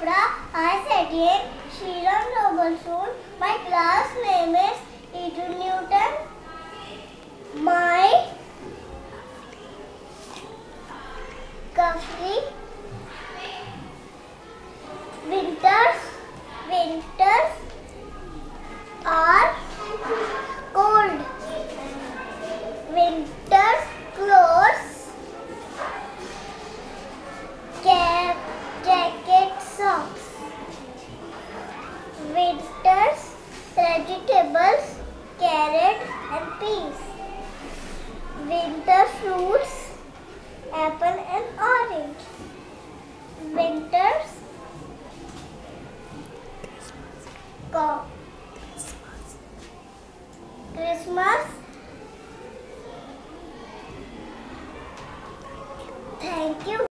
Chopra. I study in Shriram Global School. My class name is E2 Newton. My Kafri winters winters are cold. Winters Winters vegetables, carrot and peas. Winter fruits, apple and orange. Winters Christmas. Thank you.